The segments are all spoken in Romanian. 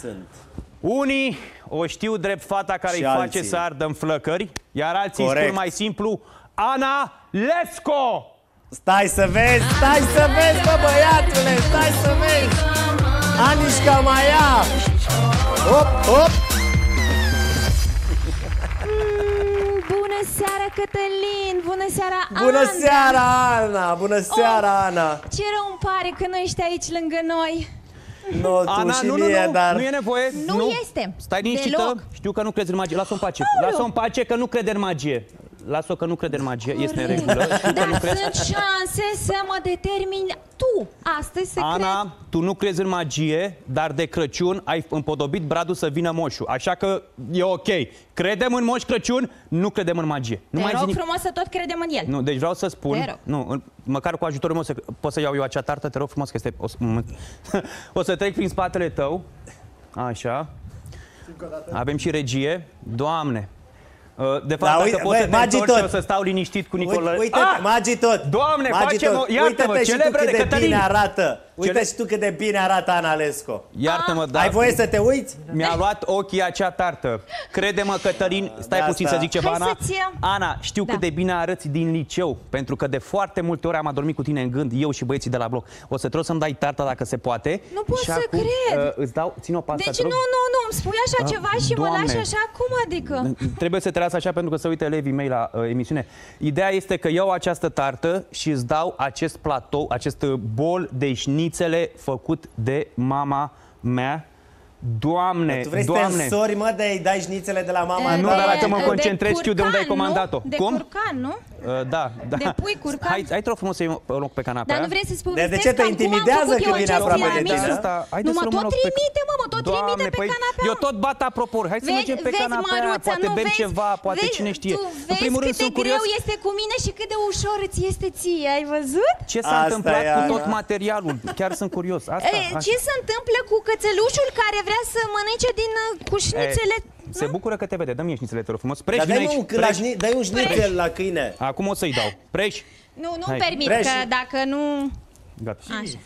Sunt. Unii o știu drept fata care Și îi face alții. să ardă în flăcări, iar alții îi Corect. spun mai simplu Ana Lesco! Stai să vezi, stai să vezi, bă, băiatule, stai să vezi. Anișca Maia. Hop, hop. Bună seara, Cătălin! Bună seara, Bună Ana! seara, Ana. Bună seara, Ana. Ce rău îmi pare că nu ești aici lângă noi. Nu, tu Ana, și nu, nu, mie, nu, dar... nu e nevoie. Nu este. Stai liniștită, Deloc. știu că nu crezi în magie. Lasă-o în pace. Aoleu. Lasă-o în pace că nu crede în magie. Lasă-o că nu crede în magie, este în regulă. Știu că nu Dar crezi. sunt șanse să mă determini tu astăzi să cred. Ana, tu nu crezi în magie, dar de Crăciun ai împodobit bradul să vină moșul. Așa că e ok. Credem în moș Crăciun, nu credem în magie. Nu Te mai zi rog nimic. frumos să tot credem în el. Nu, deci vreau să spun, Te rog. nu, în- măcar cu ajutorul meu să, pot să iau eu acea tartă, te rog frumos că este, o, să- un moment. o să trec prin spatele tău, așa, avem și regie, Doamne, Uh, de fapt, Da, dacă uite, poți băi, să te Magi întorci, tot. o să stau liniștit cu Nicolae. Uite, uite Ah! Magi tot. Doamne, Magi facem tot. o- iartă-mă, Uite-te și tu celebrele cât de Cătălin. bine arată. Uite Cele- și tu cât de bine arată Ana Lesco. Iartă-mă, dar Ai voie să te uiți? mi-a luat ochii acea tartă. Crede-mă, Cătălin, stai De puțin asta- să zic ceva, Hai Ana. să-ți- Ana, știu Da. cât de bine arăți din liceu, pentru că de foarte multe ori am adormit cu tine în gând, eu și băieții de la bloc. O să trebuie să-mi dai tarta dacă se poate. Nu pot și să acum, cred. Uh, îți dau, țin o pastă, Deci te nu, rog. nu, nu, îmi spui așa Ah, ceva și mă Doamne. lași așa? Cum adică? Trebuie să te las așa pentru că se uită elevii mei la uh, emisiune. Ideea este că iau această tartă și îți dau acest platou, acest uh, bol de șnițele făcut de mama mea. Doamne, Tu vrei să Doamne. te însori, mă, de dai șnițele de la mama De- nu, ta? dar dacă mă de concentrez, știu de unde ai curcan, comandat-o. nu? De Cum? curcan, nu? Uh, da, da. De pui curcan? Hai, hai te rog frumos să iei un loc pe canapea. Dar nu vrei să-ți De- de povestesc ce te cam cum am intimidează făcut când eu vine acest aproape de tiramisu? tine? Asta, Nu haideți mă să tot luăm un loc pe- trimite, mă, mă tot Doamne, trimite pe păi, canapea. Eu tot bat apropor. Hai să Vezi, mergem pe vezi, canapea, Măruța, poate nu bem vezi, ceva, poate vezi, cine știe. Tu în vezi primul rând cât de sunt curios greu este cu mine și cât de ușor îți este ție, ai văzut? ce s-a Asta întâmplat e, cu Ana. tot materialul. Chiar sunt curios. Asta, E, așa. ce se întâmplă cu cățelușul care vrea să mănânce din uh, cușnițele? E, se bucură că te vede. Dă-mi șnițele, te rog frumos. Preș, Dar vine dai, aici. un, la Preș. șni, dai un șnițel la câine. Acum o să-i dau. Preș. Nu, nu Hai. permit, Vreți? că dacă nu... Gata. Așa.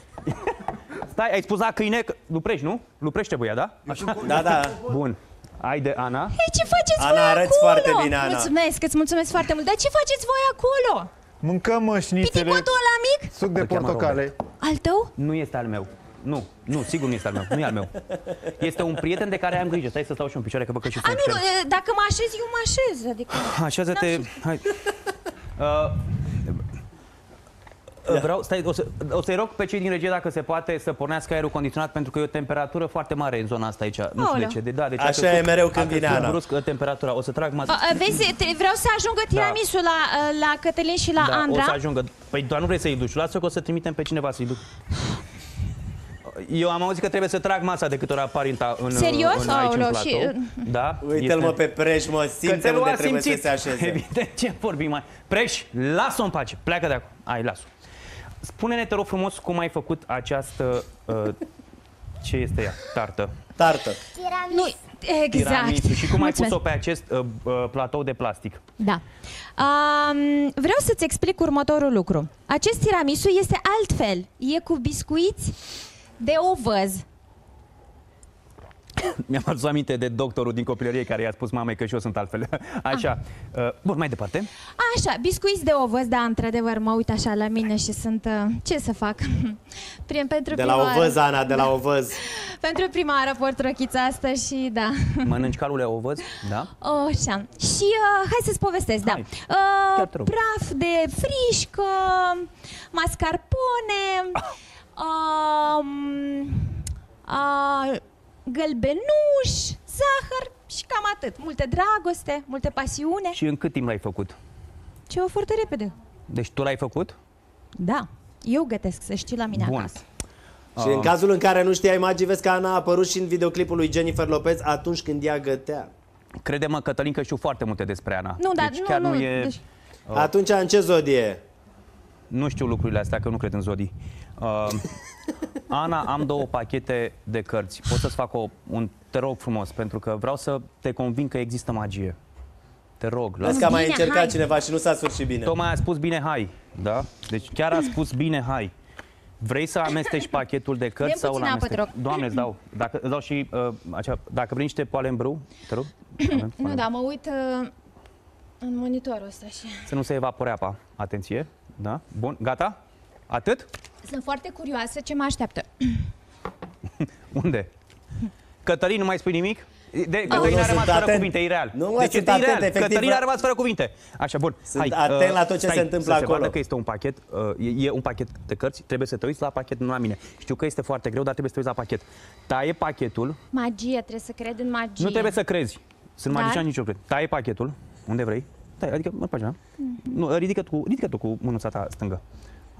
Stai, ai spus la câine că luprești, nu? Luprește băia, da? Așa. Da, da. Bun. Haide, Ana. Hei, ce faceți Ana, voi arăți acolo? foarte bine, Ana. Mulțumesc, îți mulțumesc foarte mult. Dar ce faceți voi acolo? Mâncăm uh, șnițele, Pitipotul ăla mic? suc de Îl cheamă portocale. Al tău? Nu este al meu. Nu, nu, sigur nu este al meu. Nu e al meu. Este un prieten de care am grijă. Stai să stau și eu în picioare, că văd că și A, sunt nu, nu, e, dacă mă așez, eu mă așez. Adică... Așează-te. Hai. Uh, Vreau, stai, o, să, o să-i rog pe cei din regie dacă se poate să pornească aerul condiționat pentru că e o temperatură foarte mare în zona asta aici. Nu știu de Aoleu. ce. De, da, deci Așa a crescut- e mereu când a vine crescut Ana. brusc uh, temperatura. O să trag mas- A, a, vezi, te, vreau să ajungă tiramisul la, a, la Cătălin și la da, Andra. o să ajungă. Păi doar nu vrei să-i duci. Lasă că o să trimitem pe cineva să-i duc. Eu am auzit că trebuie să trag masa de câte ori apar în, ta, în, Serios? în, aici în Aoleu, platou. și- Da? Uite-l mă pe preș, mă, simte Cățelul unde a trebuie să simțit. se așeze. Evident, ce vorbim mai. Preș, lasă-o în pace. Pleacă de acolo. Ai, lasă Spune-ne, te rog frumos, cum ai făcut această... Uh, ce este ea? Tartă. Tartă. Nu, exact. Tiramisu. Și cum ai Mulțumesc. pus-o pe acest uh, uh, platou de plastic? Da. Um, vreau să-ți explic următorul lucru. Acest tiramisu este altfel. E cu biscuiți de ovăz. Mi-am adus aminte de doctorul din copilărie care i-a spus mamei că și eu sunt altfel. Așa. Uh, bun, mai departe. Așa, biscuiți de ovăz, da, într-adevăr, mă uit așa la mine și sunt... Uh, ce să fac? Prim, pentru De prima la oară- ovăz, Ana, de la ovăz. Pentru prima oară port rochița asta și da. Mănânci calule ovăz? Da? O, așa. Și uh, hai să-ți povestesc, da. Hai. Chiar Uh, te rog. praf de frișcă, mascarpone, um, uh, gălbenuș, zahăr și cam atât. Multe dragoste, multe pasiune. Și în cât timp l-ai făcut? Ceva foarte repede. Deci tu l-ai făcut? Da, eu gătesc, să știi la mine Bun. acasă. Și în cazul în care nu știai magii, vezi că Ana a apărut și în videoclipul lui Jennifer Lopez atunci când ea gătea. Crede-mă, Cătălin, că știu foarte multe despre Ana. Nu, dar deci nu, chiar nu, nu, e... deci- Atunci în ce zodie? Nu știu lucrurile astea, că nu cred în zodii. Uh, Ana, am două pachete de cărți. Pot să-ți fac o, un... Te rog frumos, pentru că vreau să te convin că există magie. Te rog, Las lasă. că a mai Bine, încercat hai. cineva și nu s-a sfârșit bine. Tocmai a spus bine hai, da? Deci chiar a spus bine hai. Vrei să amesteci pachetul de cărți Dă-mi sau puțină îl apă, te amesteci? rog. Doamne, îți dau. Dacă, îți dau și uh, acea, dacă vrei niște poale în brâu, te rog. Avem Nu, poale. da, mă uit uh, în monitorul ăsta și... Să nu se evapore apa. Atenție. Da? Bun. Gata? Atât? Sunt foarte curioasă ce mă așteaptă. Unde? Cătălin, nu mai spui nimic? De, nu, Cătălin a sunt rămas fără atent. cuvinte, e real. Nu, mă, deci sunt este atent, ireal. efectiv, Cătălin a vă- rămas fără cuvinte. Așa, bun. Sunt Hai, atent uh, la tot ce stai, se întâmplă să se acolo. vadă că este un pachet, uh, e, e un pachet de cărți, trebuie să te uiți la pachet, nu la mine. Știu că este foarte greu, dar trebuie să te uiți la pachet. Taie pachetul, Magie, trebuie să cred în magie. nu trebuie să crezi. Sunt Dar? magician, nici eu cred. Taie pachetul, unde vrei. Tai, adică, mă pagina. Nu, ridică tu, ridică tu cu mânuța ta stângă.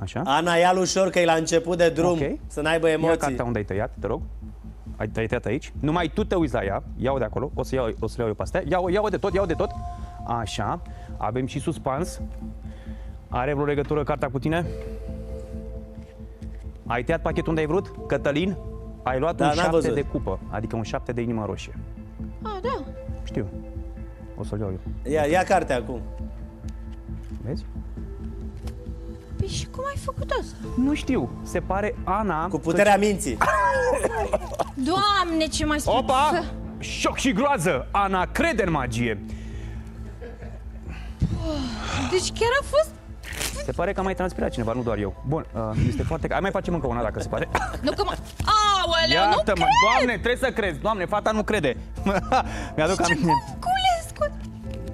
Așa. Ana, ia ușor că e la început de drum, Ok. să n-aibă Ia emoții. cartea unde ai tăiat, te rog. Ai ai tăiat aici. Numai tu te uiți la ea. Ia-o de acolo. O să iau, o să le iau eu pe astea. Ia-o, ia-o de tot, ia-o de tot. Așa. Avem și suspans. Are vreo legătură cartea cu tine? Ai tăiat pachetul unde ai vrut? Cătălin, ai luat Da, un n-am șapte văzut. de cupă, adică un șapte de inimă roșie. Ah, da. Știu. O să-l iau eu. Ia, ia cartea acum. Vezi? Păi și cum ai făcut asta? Nu știu. Se pare Ana... Cu puterea minții. Doamne, ce mai spui? Opa! Șoc și groază! Ana crede în magie. Deci chiar a fost... Se pare că a mai transpirat cineva, nu doar eu. Bun, uh, este foarte... Hai mai facem încă una dacă se pare. Nu că mă... Aoleu, nu Iartă-mă, cred! doamne, trebuie să crezi. Doamne, fata nu crede. Mi-aduc Ce, aminte.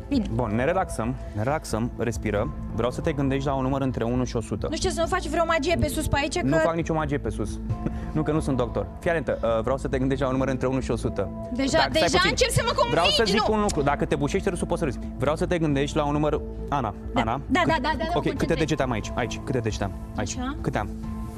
Bine. Bun, ne relaxăm, ne relaxăm, respiră. Vreau să te gândești la un număr între 1 și 100. Nu știu să nu faci vreo magie pe sus pe aici, că... Nu fac nicio magie pe sus. nu că nu sunt doctor. Fii atentă, uh, vreau să te gândești la un număr între 1 și 100. Deja- stai deja puțin. încep să mă convingi, Vreau să zic nu. un lucru. Dacă te bușești râsul, poți să râzi. Vreau să te gândești la un număr... Ana, Da, Ana. da, cât- da, da, da, mă Ok, câte concentrez. degete am aici? Aici, câte degete am? Aici. Așa. Câte am?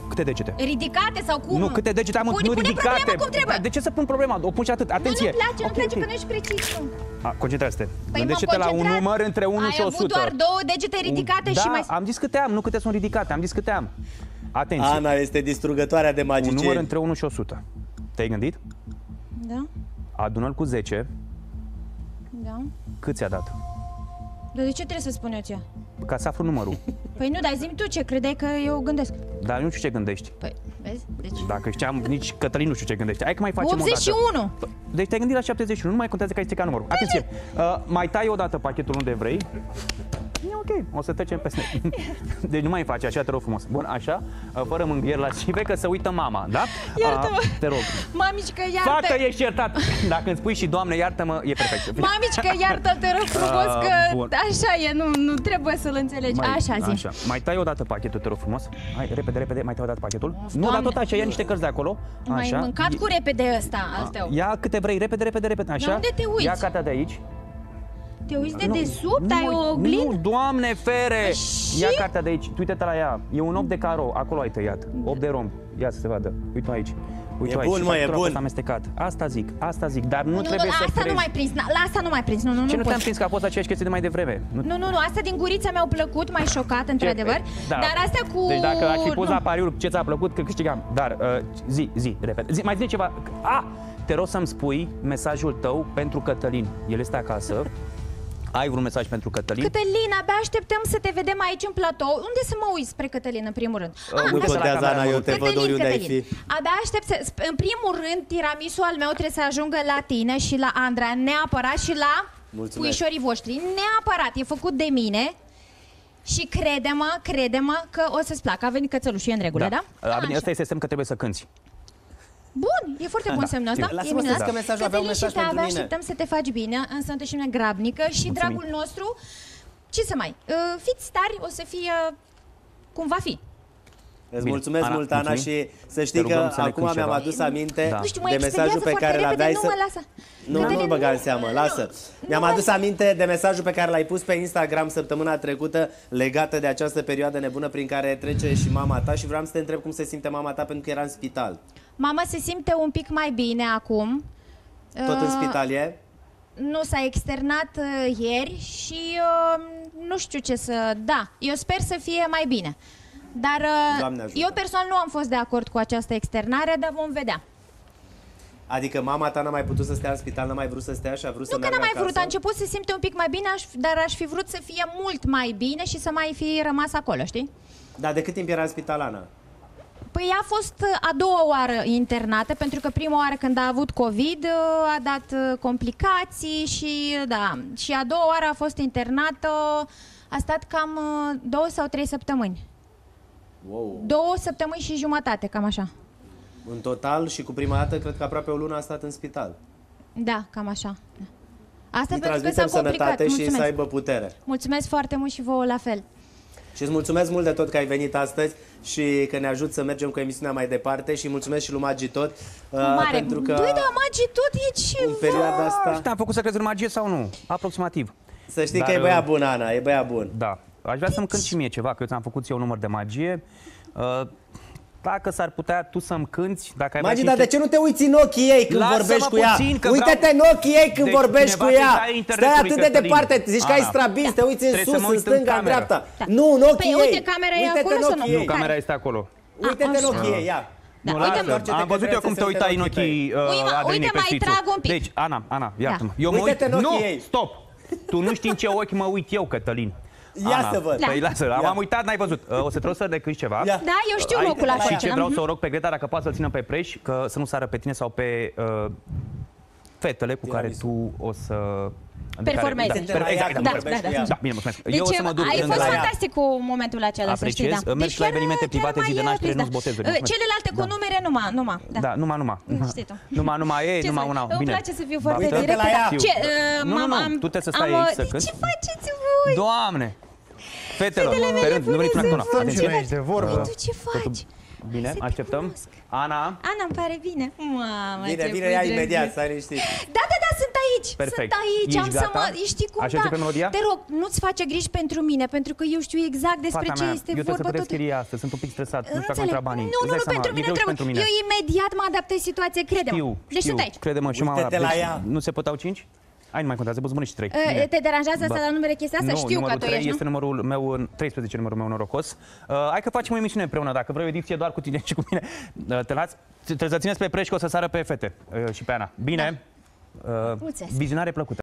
Câte degete? Ridicate sau cum? Nu, câte degete am, pune, nu pune ridicate. problema cum trebuie. Dar de ce să pun problema? O pun și atât. Atenție. Nu, nu-mi place, Ok, nu-mi place ok. că nu ești precis. nu. A, concentrează-te. Păi Gândește-te m-am la un concentrat. număr între 1 Ai și 100. avut doar două degete ridicate da, și mai... am zis câte am, nu câte sunt ridicate, am zis câte am. Atenție, Ana este distrugătoarea de un număr magicieni. între 1 și 100. Te-ai gândit? Da, Adună-l cu 10, da. cât ți-a dat? Dar de ce trebuie să spun eu ție? Ca să aflu numărul. Păi nu, dar zi tu ce credeai că eu gândesc. Dar nu știu ce gândești. Păi, vezi? Deci... Dacă știam, nici Cătălin nu știu ce gândește. Hai că mai facem o dată. 81! Deci te-ai gândit la 71, nu mai contează că ai stricat numărul. Atenție, uh, mai tai o dată pachetul unde vrei. E ok, o să trecem peste. Deci nu mai face așa, te rog frumos. Bun, așa, uh, fără mângâieri la șive, că să uită mama, da? Iartă-mă. Uh, te rog. Mamici că iartă! Fată, ești iertat. Dacă îmi spui și Doamne, iartă-mă, e perfect. Mamici că iartă, te rog frumos Ah, că bun. așa e, nu, nu trebuie să-l înțelegi. Așa zi. Așa. Mai tai o dată pachetul, te rog frumos. Hai, repede, repede, mai tai o dată pachetul. Of, nu, dar Doamne. tot așa, ia niște cărți de acolo. M-ai Așa. mâncat cu repede ăsta al tău. Ia câte vrei, repede, repede, repede, așa. unde te uiți? Ia cartea de aici. Te uiți de Nu, desubt? nu, Ai o Nu, oglindă? doamne fere! Și? Ia cartea de aici, tu uite-te la ea. E un 8 de caro, acolo ai tăiat. 8 de rom. Ia să se vadă. Uite aici. Uite E aici. bun, Și mă, e factura a bun. fost amestecat. Asta zic, asta zic, dar nu, Nu, nu, trebuie la să asta crezi. nu mai prins, na- la asta nu mai prins, nu, nu, Ce nu nu pot. te-am prins că a fost aceeași chestie de mai devreme? Nu Nu, nu, nu, astea din gurița mi-au plăcut, mai șocat, într-adevăr. Da. Dar astea cu... Deci dacă aș fi pus nu. la pariul ce ți-a plăcut, că câștigam. Dar uh, zi, zi, repede. Zi, mai zi ceva. A, te rog să-mi spui mesajul tău pentru Cătălin. El este acasă. Ai vreun mesaj pentru Cătălin? Cătălin, abia așteptăm să te vedem aici în platou. Unde să mă uit spre Cătălin, în primul rând? Uh, Nu Uite-te la contează, camera, Ana, mă eu rog. te văd oriunde ai fi. Abia aștept să... sp- În primul rând, tiramisul al meu trebuie să ajungă la tine și la Andra, neapărat, și la Mulțumesc. puișorii voștri. Neapărat, e făcut de mine. Și crede-mă, crede-mă că o să-ți placă. A venit cățelușul, e în regulă, da? A venit, Așa. ăsta este semn că trebuie să cânti. Bun, e foarte bun Da, semnul știu. ăsta. Lasă-mă e să minunat. zic că mesajul avea un Cătălin, mesaj și te pentru abia mine. așteptăm să te faci bine în sănătoșime grabnică și Mulțumim. dragul nostru, ce să mai, uh, fiți tari, o să fie cum va fi. Îți Bine. mulțumesc Ana, mult, Ana, mulțumim. și să Te știi că rugăm să ne acum cânti mi-am ceva. adus aminte Da. Nu știu, mă de mesajul expediază pe foarte care îl repede, aveai nu să... mă lasă. Nu, Cătălin, nu băga în nu, seamă, nu, lasă. nu Mi-am mă adus lasă. aminte de mesajul pe care l-ai pus pe Instagram săptămâna trecută legată de această perioadă nebună prin care trece și mama ta și vreau să te întreb cum se simte mama ta pentru că era în spital. Mama se simte un pic mai bine acum. Tot în Uh, spital e? Nu, s-a externat uh, ieri și uh, nu știu ce să... Da, eu sper să fie mai bine. Dar uh, Doamne ajută. eu personal nu am fost de acord cu această externare, dar vom vedea. Adică mama ta n-a mai putut să stea în spital, n-a mai vrut să stea și a vrut să Nu că meargă n-a mai vrut, a acasă? început să se simte un pic mai bine, aș, dar aș fi vrut să fie mult mai bine și să mai fi rămas acolo, știi? Dar de cât timp era în spital, Ana? Păi ea a fost uh, a doua oară internată, pentru că prima oară când a avut COVID uh, a dat uh, complicații și uh, da, și a doua oară a fost internată, a stat cam uh, două sau trei săptămâni. Wow. Două săptămâni și jumătate, cam așa. În total și cu prima dată, cred că aproape o lună a stat în spital. Da, cam așa. Da. Asta Îi pentru că s-a transmitem complicat. sănătate și Mulțumesc. să aibă putere. Mulțumesc foarte mult și vouă la fel. Și îți mulțumesc mult de tot că ai venit astăzi și că ne ajut să mergem cu emisiunea mai departe și mulțumesc și lui Magi tot. uh, Mare. Pentru că Doi, da, Magi tot e ce... în perioada asta... Te-am făcut să crezi în magie sau nu? Aproximativ. Să știi Dar, că e băiat uh, bun, Ana, e băiat bun. Da. Aș vrea să-mi cânti și mie ceva, că eu ți-am făcut eu un număr de magie. Uh, dacă s-ar putea tu să-mi cânti, dacă ai Magi, vrea dar și de ce nu te uiți în ochii ei când Lasă-mă vorbești cu ea? puțin, că Uite-te vreau- în ochii ei când Deci vorbești cineva cu te ea. taie internetului, Stai atât de Cătălin. departe, zici că ai Ana. strabis, te uiți în Trebuie să sus, mă în uit în stânga, în cameră. dreapta. Da. Nu, în ochii Păi, ei. uite, camera e Uite-te acolo în sau ochii nu? ei. Nu, camera este acolo. Uite-te în așa. ochii ei, ia. Da, nu, uite, lasă. întoarce-te Am că văzut vrei eu cum să te se uitai în vedă ochii ochii uh, Uite, mă, Adrianei uite, mai Pestrițu. trag un pic. Deci, Ana, Ana, iartă-mă. Da. Eu mă Uite-te uit... în Nu, ochii ei. stop! Tu nu știi în ce ochi mă uit eu, Cătălin. Ia Ana, să văd. Păi Da. lasă, Ia. am uitat, n-ai văzut. Uh, O să trebuie să decâți ceva. Ia. Da, eu știu Ai- locul Și Și acela. ce vreau Mhm. să o rog pe Greta, dacă poate să-l țină pe preș, că să nu sară pe tine sau pe uh, fetele cu care tu o să... de Performezi. Care, Uite-te da, la ea exact, când da, vorbești da, cu da. ea. da, bine, mulțumesc. Deci eu o să mă duc ai lângă fost ea. fantastic cu momentul acela, să știi, Apreciez. da. Mergi la chiar- evenimente chiar private, zi de mai naștere, aprins, nu-ți botezuri, Uh, mulțumesc. Celelalte cu numere, numai, numai. Da. Da, numai, numai. Știi tu. Numai, numai e, Ce numai să- una. Îmi Bine. place să fiu Da. foarte Uite-te directă. la ea. dar Ce, uh, Nu, nu, m-am- nu, am- tu trebuie să stai am, aici uh, să cânti. Ce faceți voi? Doamne! Fetelor, Fetele mele pe rând, nu veniți până bună acum. să Atenție. faci. ești de vorbă. Tu ce faci? Bine, Se te așteptăm. cunosc. Ana, Ana, îmi pare bine. Mamă, Vine, ce vine bun ea drăguț. imediat, stai liniștit. Da, da, da, sunt aici. Perfect. Sunt aici, Ești am să gata? mă... Știi cum, Așa da. începe melodia? Te rog, nu-ți face griji pentru mine, pentru că eu știu exact despre fata ce mea, este eu trebuie să vorba plătesc tot. chiria astăzi, sunt un pic stresat, nu știu dacă am Înțeleg. intrat banii. Nu, Îți nu, dai nu, seama, pentru e mine greu și trebuie. pentru mine. Eu imediat mă adaptez situației, crede-mă. Știu, Deci știu, sunt aici. crede-mă și eu m-am Uite-te adaptat. la Deci, ea. Nu se puteau 5? Hai, nu mai contează, poți spune și 3. Uh, Te deranjează asta Ba- la numere chestia asta? nu, Știu că numărul tu 3 ești, este nu? numărul meu, în 13 numărul meu norocos. Uh, hai că facem o emisiune împreună, dacă vrei o ediție doar cu tine și cu mine. Uh, te las, trebuie să țineți pe preș că o să sară pe fete uh, și pe Ana. Bine? Uh, Mulțumesc. vizionare plăcută.